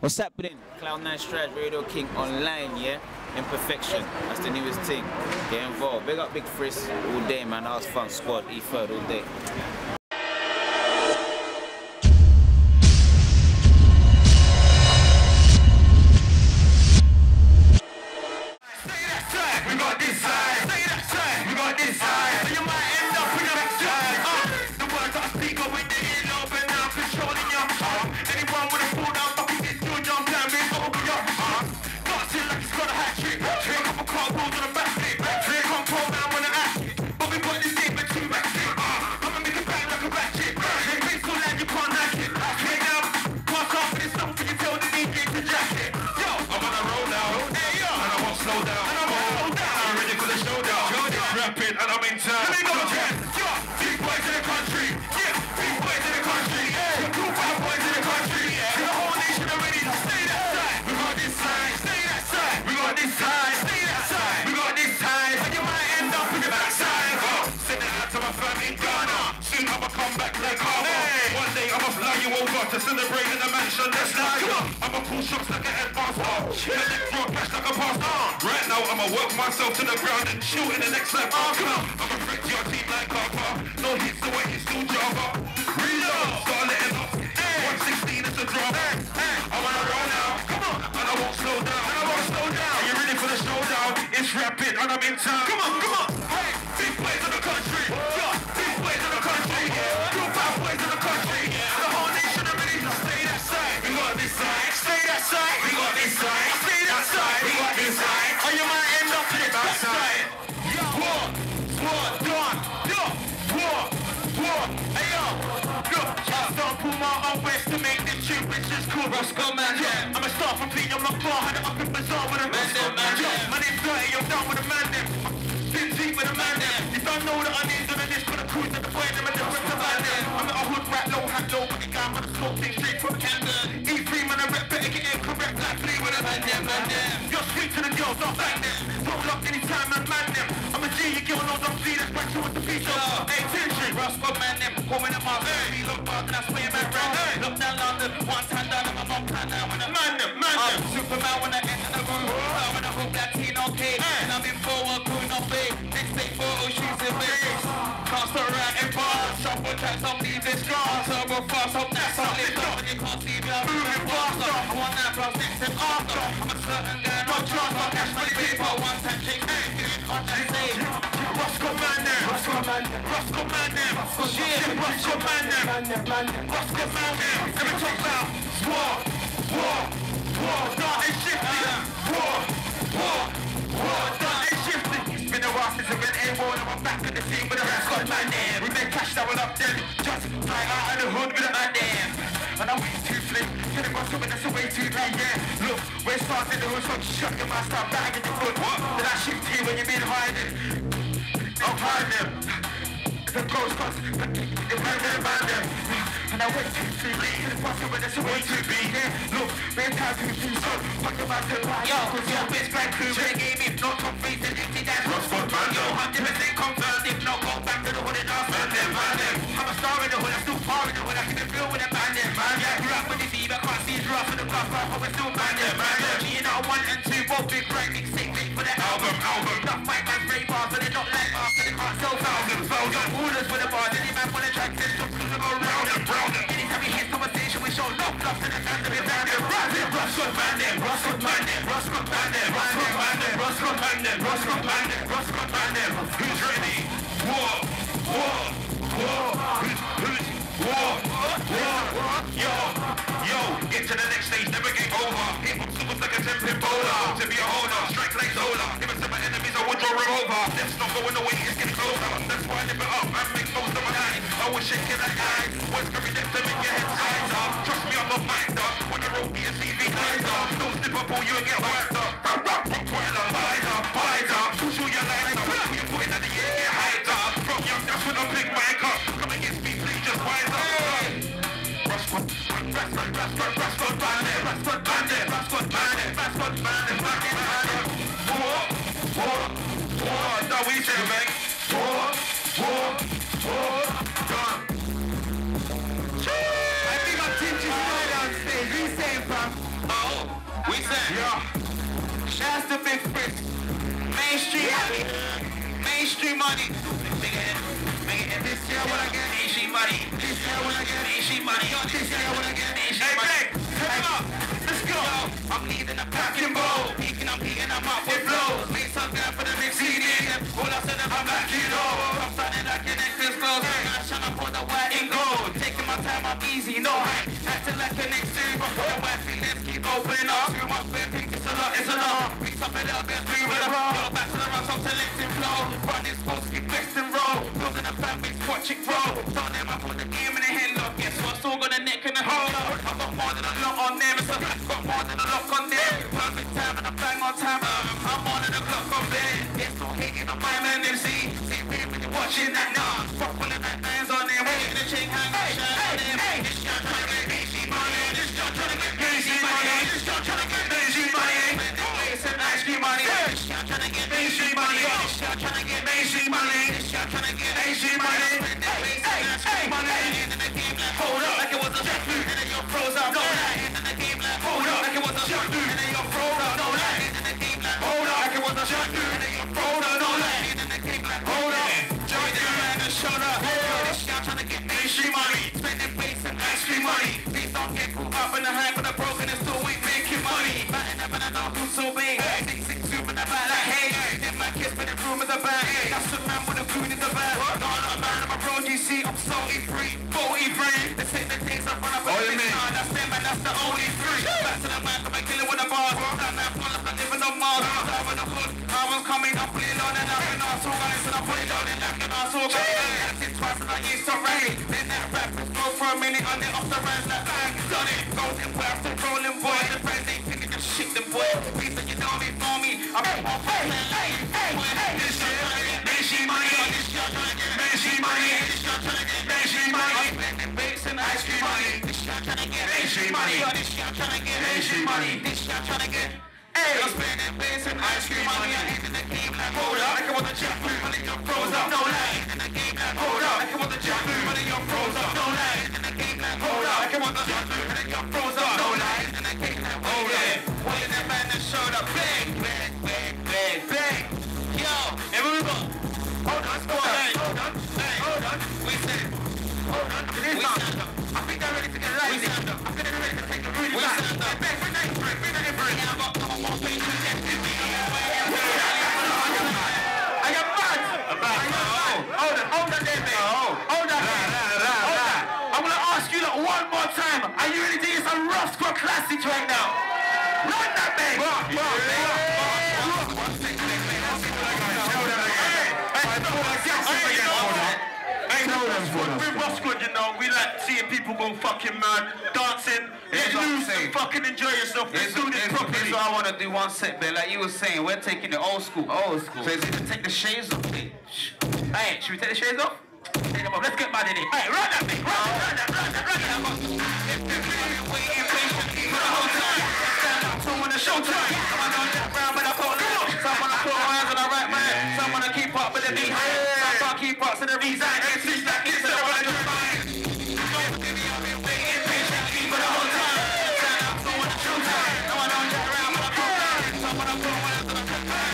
What's happening? Cloud9 Strides Radio King online, yeah? Imperfection. That's the newest thing. Get involved. Big up Big Frisk all day, man. That was fun. Squad, E3rd all day. To celebrate in the mansion, let's live. I'ma pull shots like an advance bar. The next rock cash like a pass Right now, I'ma work myself to the ground and shoot in the next oh, on. I'ma wreck your team like Carter. No hits, so it's still Java. Reload, start letting off. 116 is a drop. I wanna roll now. Come on. And I won't slow down. And I won't slow down. Are you ready for the showdown? It's rapid and I'm in town. Come on, come on. Hey, big start pull my own waist to make this tune, which is cool. Roscoe man, yeah. I'm a star from Pete, I'm not far, had it up in bazaar with a man, them, man, yeah. My name's Dirty, I'm down with a man, them. Been deep with a man, them. You don't know that I need to this for the cruise at the point, I'm a different man, them. I'm at a hood rat, low hat, low, but the guy with a smoke thing straight from Camden. E3 man, I rep better get it correct, like three with a man, them, man, them. You're sweet to the girls, don't bang them. Roll up anytime, man, man, them. I'm a G, you girl knows I'm Z, that's back to what the beat up. Hey, tension, Roscoe man, them. Woman in my baby, look back, that's where man, right? Look down London, one time down, I'm a mom, time down, when I man, man, them. Superman when I enter the room, uh, when I hook that teen, okay. And I'm in forward, cool, no fake. Next take photo shoots in Vegas. Can't start writing bars, shuffle tracks, I'm leaving strong. Turbo fast, hope that's how lift up. And you can't see me, I'm moving faster. I want that plus next and after. I'm a certain guy, no trust, I cash money paper, one time shake, hey, on that stage. Roscoe man there, Roscoe man there, Roscoe man there, shit, Roscoe man there, Roscoe man. Let me talk about war, war, war, shifty, war, war, war. It's been a while since I've been airborne, I'm back in the scene with a Roscoe man there. We made cash one up then, just fly out of the hood with a man there. And I'm way too get it Roscoe, but that's way too big, yeah. Look, we're starting the hood, so shut your mouth, start bagging your foot. Then I shift here when you've been hiding. I'm hiding. The ghost cuts, but the man them, man them. And I went too free, to the bus, but that's a way to be. yeah. Look, we're time to be so, fuck your mouth, Yo, cause your bitch grand crew, ring game, if not come free, then you see that. Roscoe, man, yo, I'm 100% confirmed, if not, go back to the hood and ask, man them, man them, Roscoe man them, Roscoe man them. Who's ready? War, war, war. Who's, who's, war, war. Yo, yo, get to the next stage, never game over. Hip hop super like a bowler. To be a holder, strike like Zola. If it's my enemies, I would draw revolver. Let's not go in it's getting colder. That's why I it up and make most of my time. I shaking like eyes. What's Don't slip up or you'll get whacked up. Rap, rap, rock, twirler, lighter, lighter. Push all your lights up. When you put it at the end, get hyped up. From young, that's when I pick my cup. Come against me, please just wise up. Roscoe, Roscoe, Roscoe, Roscoe, Bandit, Roscoe, Bandit, Roscoe, Bandit, Roscoe, Bandit, Bandit, Bandit. Shouts to Big Fritz. Mainstream money. Mainstream money. Big. Big. This year what I get. Mainstream money. This year what I get. Mainstream money. This year what I get. Mainstream money. Hey, up. Let's go. I'm leading a packing bowl. Peeking, I'm peeking, I'm up it them, I put the game in the headlock. Guess what? Still got a neck and a hold. I've got more than a lot on them. It's a got more than a lock on them. Perfect time and a bang on time. I'm than a clock on bed. There's no hating on my man MC. See me when you're watching that now. Hey, money. Hold up like it was a jet you're froze up. No lie. Hold up like it was a jet you're froze up. No lie. Hold up like it was a jet you're froze up. No lie. Hold up. Join the man and shut up. Shot trying to get mainstream money. Spending base and ice cream money. Please don't get caught up in the hype of the broken and still we making money. Batting up and I know who's so big. Six six two the back like hey. Then my kids spin the room in the back. That's the man with the food in the back. See, I'm salty free. 43. Let's hit the things up front of Oh, you the that's them and that's the only three. Back to the man, come and kill it with the bars. That man, full of living on Mars. Live in the hood. I was coming up, put it on and up and on. So guys, and I put it on and up and on. So guys, that's it twice and I used to rain. Then that rap go for a minute on the money. This shit, trying to get mainstream money. This shit, trying to get Hey, I'm spending and ice cream money. I ain't in the game like hold up. I want the jet money froze up. No lie. In the game like hold up. I want the jet money froze up. Classics right now? Run that, mate. Rock, rock, With Ruff Sqwad, you know, we like seeing people go fucking mad, dancing, get loose, and fucking enjoy yourself. Let's do this properly. here's what I want to do one set, but like you were saying, we're taking the old school. Old school. So it's either take the shades off. Hey, hey, should we take the shades off? Take them off. Let's get mad in it. Hey, run that, mate. Run run that, run that, run that. To when the show time. Someone on that round, but I call it off. Someone I put my hands on the right man. Someone to keep up with the beat. Some can't keep up, so the reason is switch that instead of what I do fine. Waiting patiently for the whole time. Stand up to the show time. Someone on that round, but I call it off. Someone I put my hands on the right man.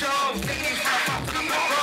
Show. Taking stuff off to